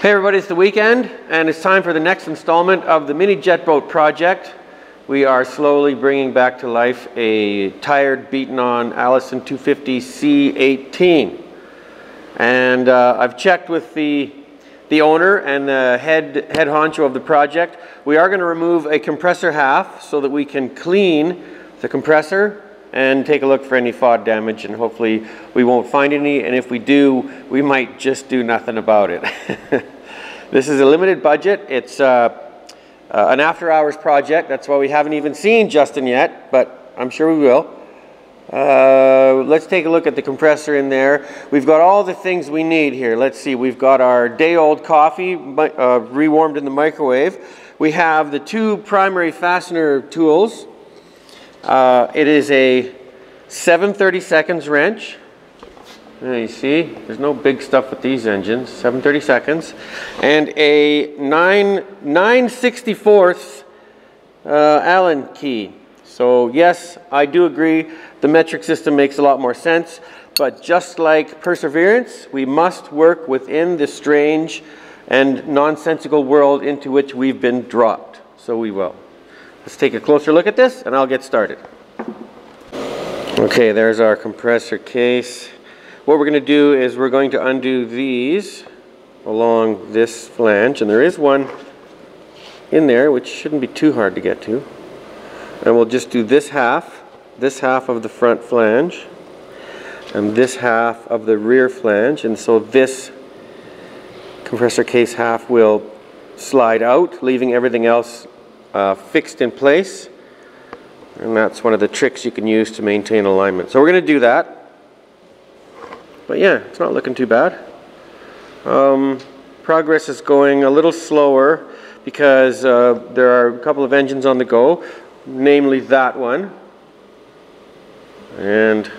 Hey everybody, it's the weekend and it's time for the next installment of the mini jet boat project. We are slowly bringing back to life a tired, beaten on Allison 250 C18. And uh, I've checked with the, the owner and the head, head honcho of the project. We are going to remove a compressor half so that we can clean the compressor and take a look for any FOD damage and hopefully we won't find any and if we do we might just do nothing about it. this is a limited budget. It's uh, uh, an after hours project. That's why we haven't even seen Justin yet but I'm sure we will. Uh, let's take a look at the compressor in there. We've got all the things we need here. Let's see, we've got our day old coffee uh, rewarmed in the microwave. We have the two primary fastener tools uh, it is a 730 seconds wrench. There you see, there's no big stuff with these engines. 730 seconds. And a 9, 964th uh, Allen key. So yes, I do agree the metric system makes a lot more sense. But just like perseverance, we must work within the strange and nonsensical world into which we've been dropped. So we will. Let's take a closer look at this and I'll get started. Okay, there's our compressor case. What we're going to do is we're going to undo these along this flange and there is one in there which shouldn't be too hard to get to. And we'll just do this half, this half of the front flange and this half of the rear flange and so this compressor case half will slide out leaving everything else uh, fixed in place. And that's one of the tricks you can use to maintain alignment. So we're going to do that. But yeah, it's not looking too bad. Um, progress is going a little slower because uh, there are a couple of engines on the go, namely that one. And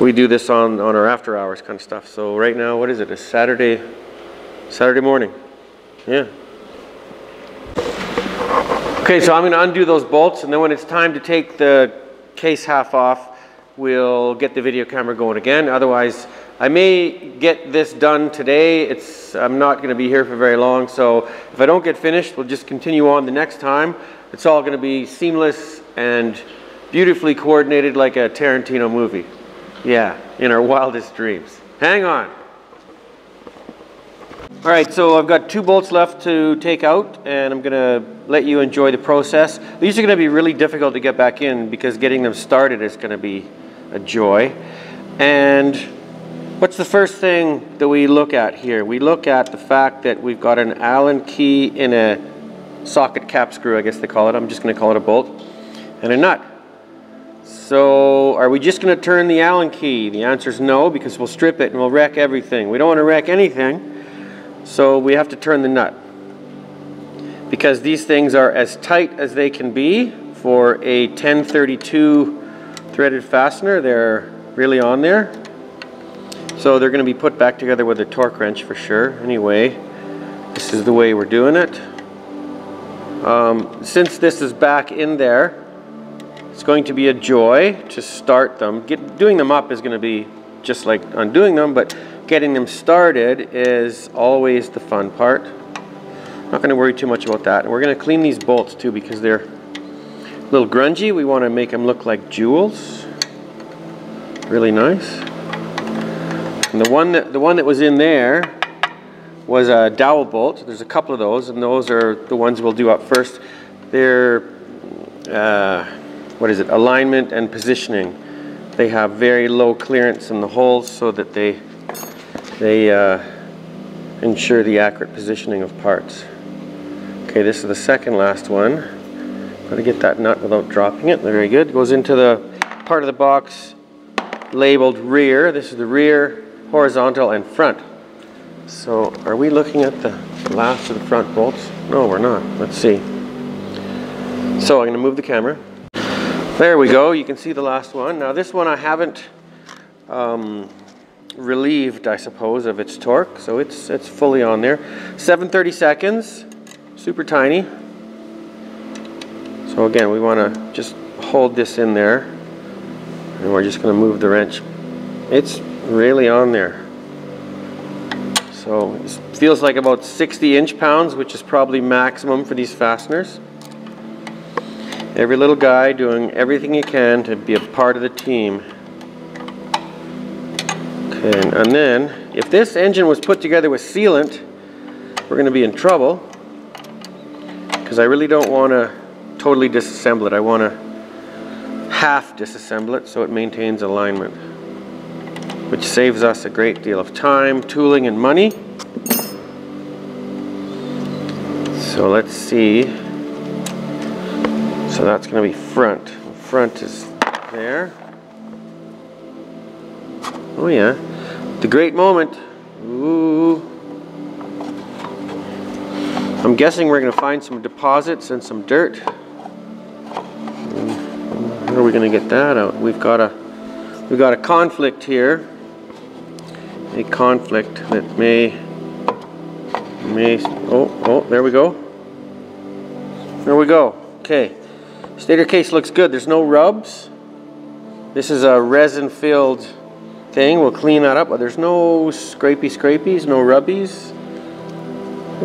we do this on, on our after hours kind of stuff. So right now, what is it? It's Saturday, Saturday morning. Yeah. Okay, so I'm going to undo those bolts, and then when it's time to take the case half off, we'll get the video camera going again. Otherwise, I may get this done today. It's I'm not going to be here for very long, so if I don't get finished, we'll just continue on the next time. It's all going to be seamless and beautifully coordinated like a Tarantino movie. Yeah, in our wildest dreams. Hang on. All right, so I've got two bolts left to take out and I'm gonna let you enjoy the process. These are gonna be really difficult to get back in because getting them started is gonna be a joy. And what's the first thing that we look at here? We look at the fact that we've got an Allen key in a socket cap screw, I guess they call it. I'm just gonna call it a bolt, and a nut. So are we just gonna turn the Allen key? The answer is no, because we'll strip it and we'll wreck everything. We don't wanna wreck anything. So we have to turn the nut because these things are as tight as they can be for a 1032 threaded fastener. They're really on there. So they're going to be put back together with a torque wrench for sure. Anyway, this is the way we're doing it. Um, since this is back in there, it's going to be a joy to start them. Get, doing them up is going to be just like undoing them, but getting them started is always the fun part. Not going to worry too much about that. And we're going to clean these bolts too because they're a little grungy. We want to make them look like jewels. Really nice. And the one that the one that was in there was a dowel bolt. There's a couple of those, and those are the ones we'll do up first. They're uh, what is it? Alignment and positioning. They have very low clearance in the holes so that they they uh, ensure the accurate positioning of parts. Okay, this is the second last one. Got to get that nut without dropping it. Very good. Goes into the part of the box labeled rear. This is the rear, horizontal, and front. So are we looking at the last of the front bolts? No, we're not. Let's see. So I'm going to move the camera. There we go. You can see the last one. Now this one I haven't um, relieved, I suppose, of its torque. So it's, it's fully on there. 730 seconds, super tiny. So again, we want to just hold this in there. And we're just going to move the wrench. It's really on there. So it feels like about 60 inch pounds, which is probably maximum for these fasteners. Every little guy doing everything he can to be a part of the team. Okay, and then if this engine was put together with sealant, we're going to be in trouble because I really don't want to totally disassemble it. I want to half disassemble it so it maintains alignment, which saves us a great deal of time, tooling, and money. So let's see. So that's going to be front. Front is there. Oh yeah. The great moment. Ooh. I'm guessing we're going to find some deposits and some dirt. How are we going to get that out? We've got a we've got a conflict here. A conflict that may may oh oh there we go. There we go. Okay. Stator case looks good. There's no rubs. This is a resin filled thing. We'll clean that up, but there's no scrapey scrapies, no rubbies.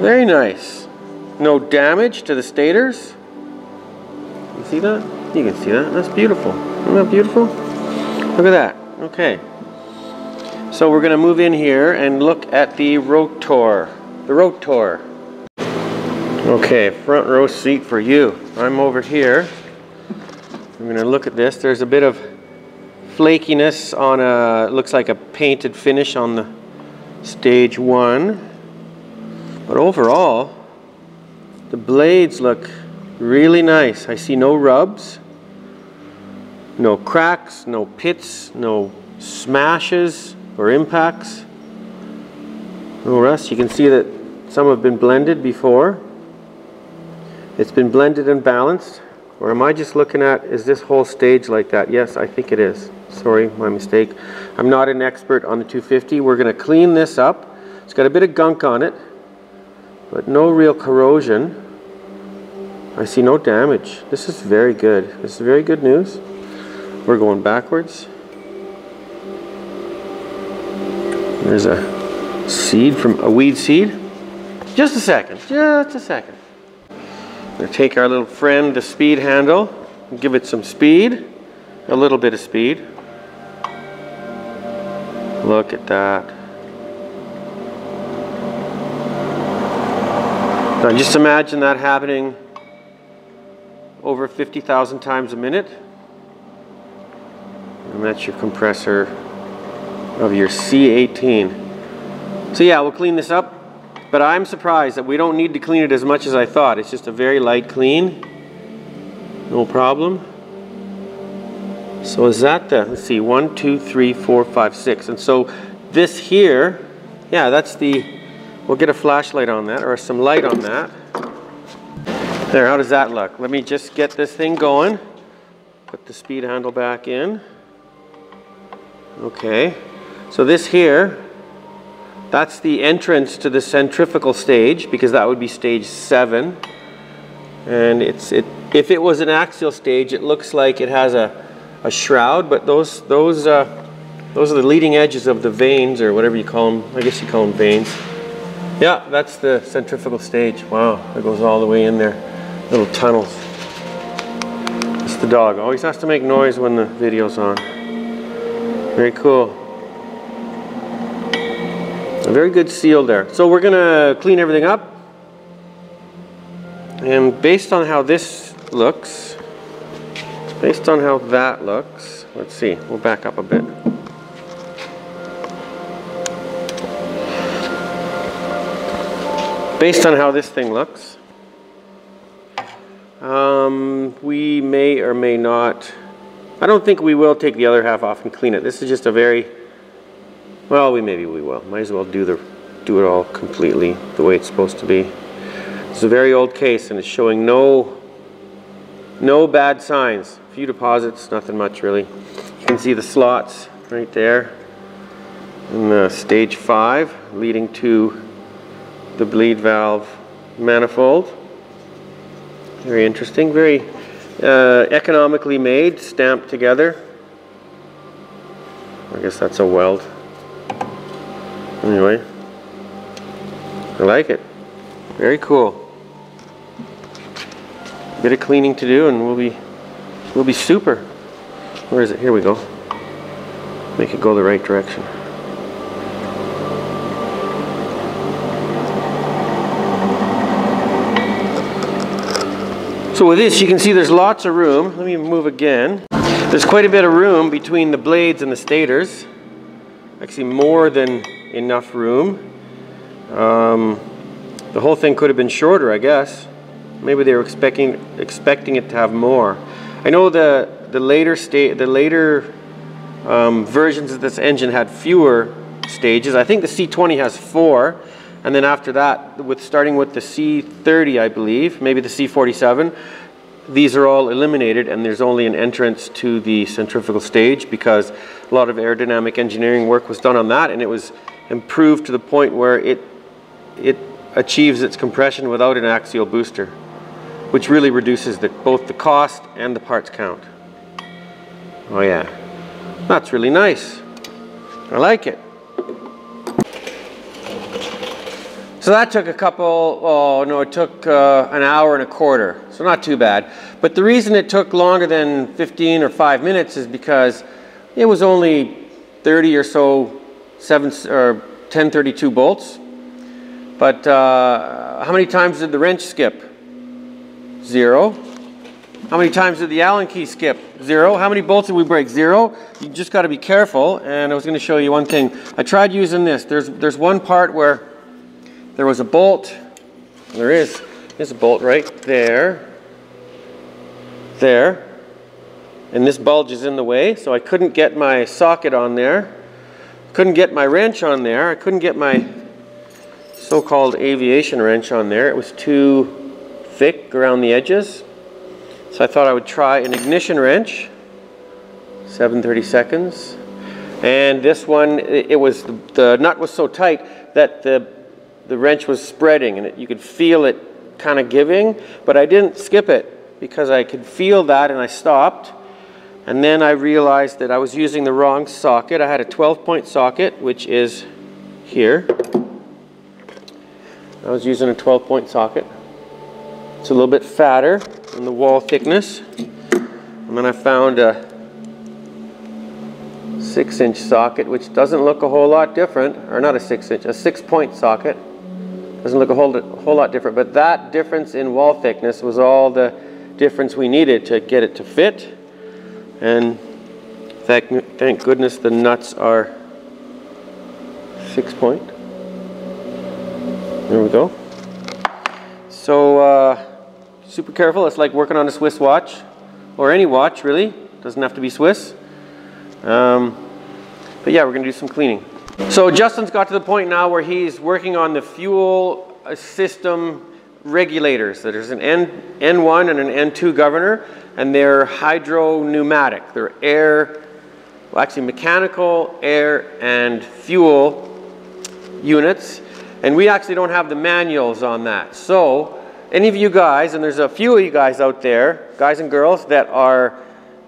Very nice. No damage to the stators. You see that? You can see that. That's beautiful. Isn't that beautiful? Look at that. Okay. So we're going to move in here and look at the rotor. The rotor. Okay, front row seat for you. I'm over here. I'm going to look at this. There's a bit of flakiness on a, looks like a painted finish on the stage one. But overall, the blades look really nice. I see no rubs. No cracks, no pits, no smashes or impacts. No rust. You can see that some have been blended before. It's been blended and balanced. Or am I just looking at, is this whole stage like that? Yes, I think it is. Sorry, my mistake. I'm not an expert on the 250. We're going to clean this up. It's got a bit of gunk on it, but no real corrosion. I see no damage. This is very good. This is very good news. We're going backwards. There's a seed from a weed seed. Just a second, just a second. We're gonna take our little friend, the speed handle, and give it some speed, a little bit of speed. Look at that. Now just imagine that happening over 50,000 times a minute. And that's your compressor of your C18. So yeah, we'll clean this up. But I'm surprised that we don't need to clean it as much as I thought. It's just a very light clean. No problem. So is that the, let's see, one, two, three, four, five, six. And so this here, yeah, that's the, we'll get a flashlight on that or some light on that. There, how does that look? Let me just get this thing going. Put the speed handle back in. Okay, so this here, that's the entrance to the centrifugal stage because that would be stage seven. And it's it if it was an axial stage, it looks like it has a, a shroud, but those those uh, those are the leading edges of the vanes or whatever you call them. I guess you call them vanes. Yeah, that's the centrifugal stage. Wow, it goes all the way in there. Little tunnels. It's the dog. Always has to make noise when the video's on. Very cool. A very good seal there. So we're gonna clean everything up. And based on how this looks, based on how that looks, let's see, we'll back up a bit. Based on how this thing looks, um, we may or may not I don't think we will take the other half off and clean it. This is just a very, well, we maybe we will. Might as well do the do it all completely the way it's supposed to be. It's a very old case and it's showing no no bad signs. A few deposits, nothing much really. You can see the slots right there in the stage five leading to the bleed valve manifold. Very interesting, very uh, economically made, stamped together. I guess that's a weld. Anyway, I like it. Very cool. Bit of cleaning to do and we'll be we'll be super. Where is it? Here we go. Make it go the right direction. So with this you can see there's lots of room. Let me move again. There's quite a bit of room between the blades and the stators. Actually more than enough room. Um, the whole thing could have been shorter I guess. Maybe they were expecting expecting it to have more. I know the the later state the later um, versions of this engine had fewer stages. I think the C20 has four, and then after that, with starting with the C30, I believe, maybe the C47, these are all eliminated, and there's only an entrance to the centrifugal stage because a lot of aerodynamic engineering work was done on that, and it was improved to the point where it it achieves its compression without an axial booster which really reduces the, both the cost and the parts count. Oh yeah, that's really nice. I like it. So that took a couple, oh no, it took uh, an hour and a quarter, so not too bad. But the reason it took longer than 15 or 5 minutes is because it was only 30 or so 7 or 1032 bolts. But uh, how many times did the wrench skip? Zero. How many times did the Allen key skip? Zero. How many bolts did we break? Zero. You just got to be careful. And I was going to show you one thing. I tried using this. There's, there's one part where there was a bolt. There is. There's a bolt right there. There. And this bulge is in the way, so I couldn't get my socket on there. Couldn't get my wrench on there. I couldn't get my so-called aviation wrench on there. It was too thick around the edges. So I thought I would try an ignition wrench, 730 seconds. And this one, it was, the nut was so tight that the, the wrench was spreading and it, you could feel it kind of giving, but I didn't skip it because I could feel that and I stopped. And then I realized that I was using the wrong socket. I had a 12 point socket, which is here. I was using a 12 point socket. It's a little bit fatter than the wall thickness. And then I found a six inch socket, which doesn't look a whole lot different, or not a six inch, a six point socket. Doesn't look a whole, whole lot different, but that difference in wall thickness was all the difference we needed to get it to fit. And thank, thank goodness the nuts are six point. There we go. So, uh, super careful. It's like working on a Swiss watch, or any watch really. Doesn't have to be Swiss. Um, but yeah, we're to do some cleaning. So Justin's got to the point now where he's working on the fuel uh, system regulators. There's an N, N1 and an N2 governor, and they're hydro pneumatic. They're air, well actually mechanical, air, and fuel units. And we actually don't have the manuals on that. So any of you guys, and there's a few of you guys out there, guys and girls, that are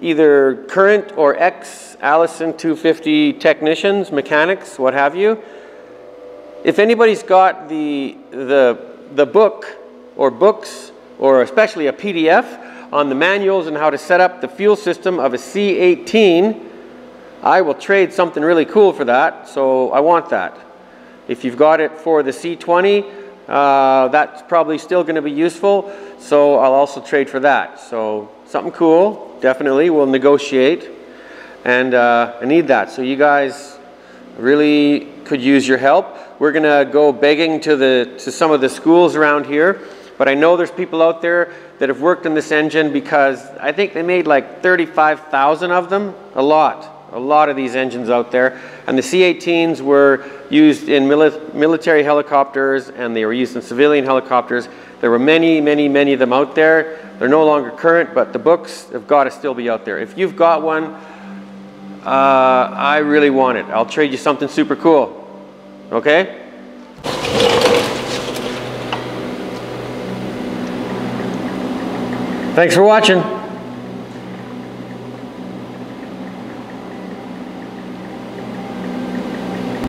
either current or ex Allison 250 technicians, mechanics, what have you. If anybody's got the, the, the book or books, or especially a PDF on the manuals and how to set up the fuel system of a C18, I will trade something really cool for that, so I want that. If you've got it for the C20, uh, that's probably still going to be useful, so I'll also trade for that. So something cool, definitely. We'll negotiate, and uh, I need that. So you guys really could use your help. We're going to go begging to the to some of the schools around here, but I know there's people out there that have worked in this engine because I think they made like 35,000 of them, a lot a lot of these engines out there. And the C-18s were used in mili military helicopters and they were used in civilian helicopters. There were many, many, many of them out there. They're no longer current, but the books have got to still be out there. If you've got one, uh, I really want it. I'll trade you something super cool. Okay? Thanks for watching.